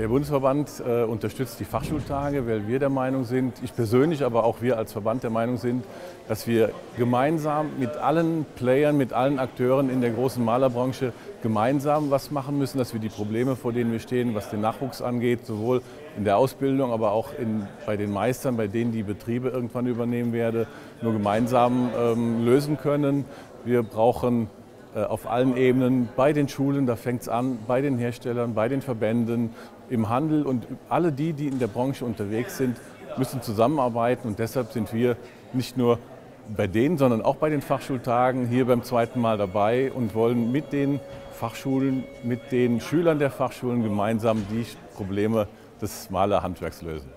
Der Bundesverband äh, unterstützt die Fachschultage, weil wir der Meinung sind, ich persönlich, aber auch wir als Verband der Meinung sind, dass wir gemeinsam mit allen Playern, mit allen Akteuren in der großen Malerbranche gemeinsam was machen müssen, dass wir die Probleme, vor denen wir stehen, was den Nachwuchs angeht, sowohl in der Ausbildung, aber auch in, bei den Meistern, bei denen die Betriebe irgendwann übernehmen werden, nur gemeinsam ähm, lösen können. Wir brauchen auf allen Ebenen, bei den Schulen, da fängt es an, bei den Herstellern, bei den Verbänden, im Handel und alle die, die in der Branche unterwegs sind, müssen zusammenarbeiten und deshalb sind wir nicht nur bei denen, sondern auch bei den Fachschultagen hier beim zweiten Mal dabei und wollen mit den Fachschulen, mit den Schülern der Fachschulen gemeinsam die Probleme des Malerhandwerks lösen.